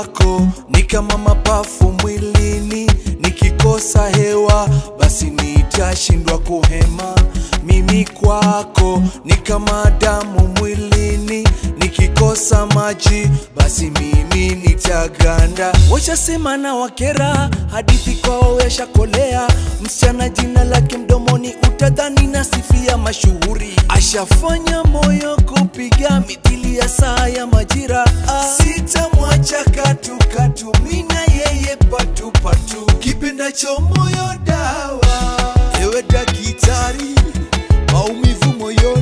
yako ni kama mapafu mwilini, nikikosa hewa basi nitashindwa kuhema. Mimi kwako ni kama damu mwilini, nikikosa maji basi mimi nitaganda. Washasema na wakera, hadithi kwao yashakolea. Msichana jina lake mdomoni, utadhani nasifia mashuhuri, ashafanya moyo kupiga mithili ya saa ya majira ah. Sitamu katu katu, mina yeye patu patu, kipendacho moyo dawa. Ewe dakitari, maumivu moyoni,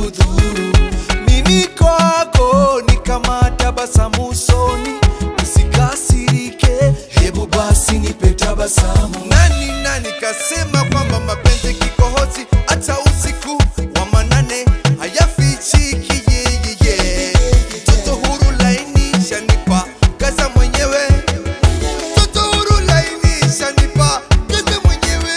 kudhuru mimi kwako ni kama tabasamu usoni. Usikasirike hebu basi nipe tabasamu. Nani nani kasema kwamba mapenzi kikohozi hata usiku wa manane? Hayafichiki yeyeye huru laini shanipa kaza mwenyewe. Huru laini shanipa kaza mwenyewe